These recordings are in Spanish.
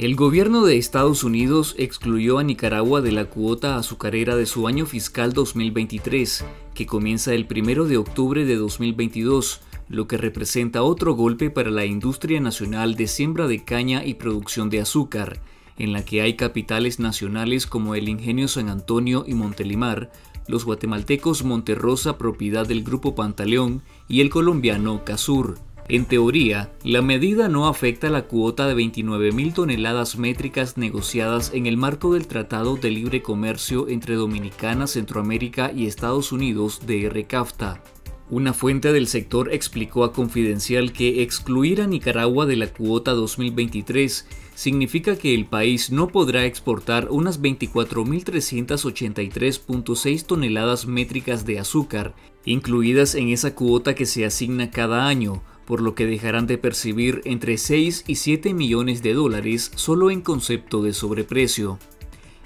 El gobierno de Estados Unidos excluyó a Nicaragua de la cuota azucarera de su año fiscal 2023, que comienza el 1 de octubre de 2022, lo que representa otro golpe para la industria nacional de siembra de caña y producción de azúcar, en la que hay capitales nacionales como el Ingenio San Antonio y Montelimar, los guatemaltecos Monterrosa propiedad del Grupo Pantaleón y el colombiano Casur. En teoría, la medida no afecta la cuota de 29.000 toneladas métricas negociadas en el marco del Tratado de Libre Comercio entre Dominicana, Centroamérica y Estados Unidos de RCAFTA. Una fuente del sector explicó a Confidencial que excluir a Nicaragua de la cuota 2023 significa que el país no podrá exportar unas 24.383.6 toneladas métricas de azúcar, incluidas en esa cuota que se asigna cada año, por lo que dejarán de percibir entre 6 y 7 millones de dólares solo en concepto de sobreprecio.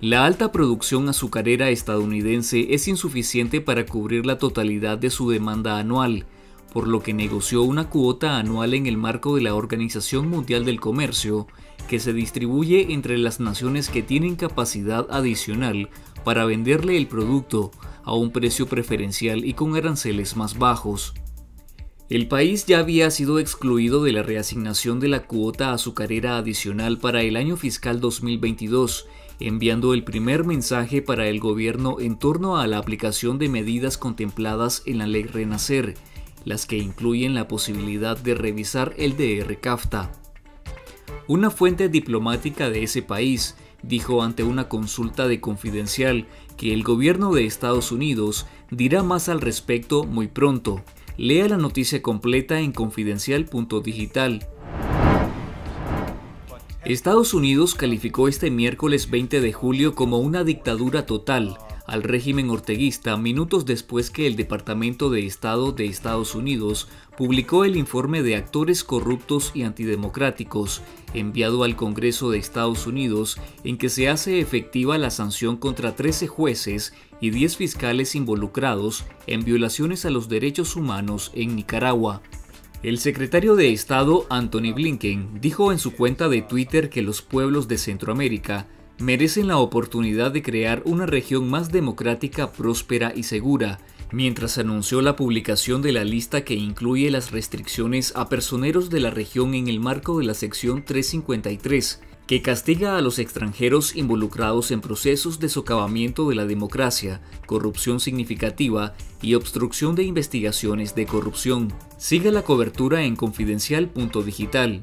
La alta producción azucarera estadounidense es insuficiente para cubrir la totalidad de su demanda anual, por lo que negoció una cuota anual en el marco de la Organización Mundial del Comercio, que se distribuye entre las naciones que tienen capacidad adicional para venderle el producto a un precio preferencial y con aranceles más bajos. El país ya había sido excluido de la reasignación de la cuota azucarera adicional para el año fiscal 2022, enviando el primer mensaje para el gobierno en torno a la aplicación de medidas contempladas en la ley Renacer, las que incluyen la posibilidad de revisar el DR CAFTA. Una fuente diplomática de ese país dijo ante una consulta de confidencial que el gobierno de Estados Unidos dirá más al respecto muy pronto. Lea la noticia completa en confidencial.digital. Estados Unidos calificó este miércoles 20 de julio como una dictadura total al régimen orteguista minutos después que el Departamento de Estado de Estados Unidos publicó el informe de actores corruptos y antidemocráticos enviado al Congreso de Estados Unidos en que se hace efectiva la sanción contra 13 jueces y 10 fiscales involucrados en violaciones a los derechos humanos en Nicaragua. El secretario de Estado Anthony Blinken dijo en su cuenta de Twitter que los pueblos de Centroamérica merecen la oportunidad de crear una región más democrática, próspera y segura, mientras anunció la publicación de la lista que incluye las restricciones a personeros de la región en el marco de la sección 353, que castiga a los extranjeros involucrados en procesos de socavamiento de la democracia, corrupción significativa y obstrucción de investigaciones de corrupción. Siga la cobertura en confidencial.digital.